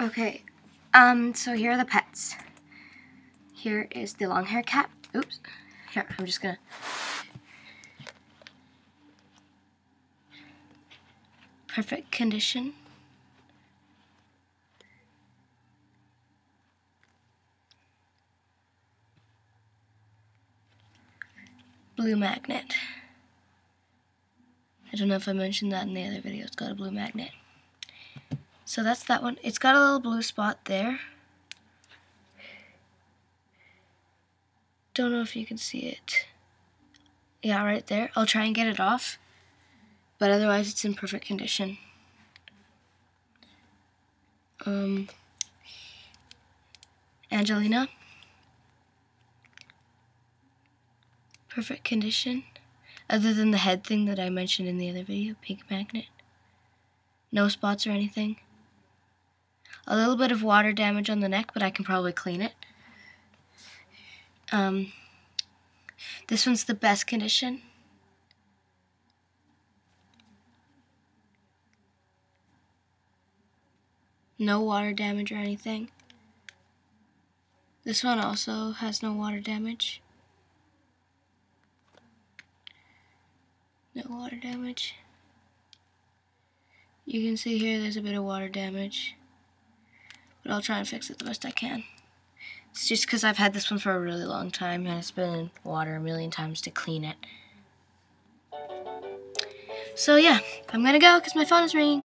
Okay, um, so here are the pets. Here is the long hair cat. Oops. Here, I'm just gonna. Perfect condition. Blue magnet. I don't know if I mentioned that in the other video. It's got a blue magnet. So that's that one. It's got a little blue spot there. Don't know if you can see it. Yeah, right there. I'll try and get it off. But otherwise, it's in perfect condition. Um, Angelina. Perfect condition. Other than the head thing that I mentioned in the other video, pink magnet. No spots or anything. A little bit of water damage on the neck, but I can probably clean it. Um, this one's the best condition. No water damage or anything. This one also has no water damage. No water damage. You can see here there's a bit of water damage. But I'll try and fix it the best I can. It's just because I've had this one for a really long time and it's been in water a million times to clean it. So yeah, I'm gonna go because my phone is ringing.